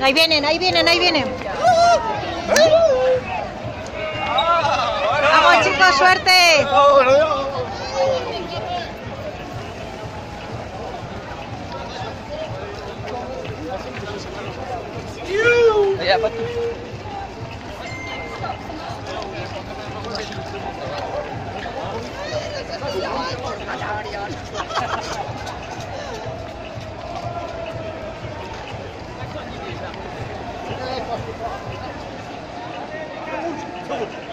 Ahí vienen, ahí vienen, ahí vienen. ¡Uh! Ya, but. Thank you.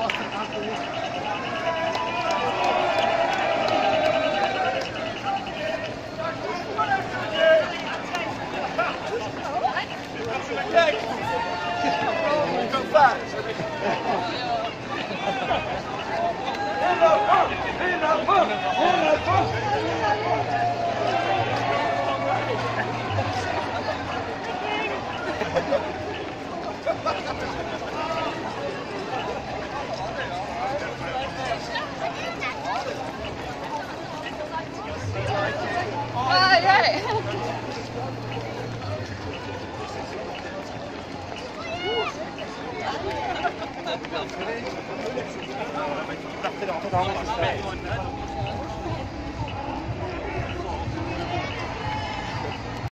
Ya, pas Dachte doch, da haben wir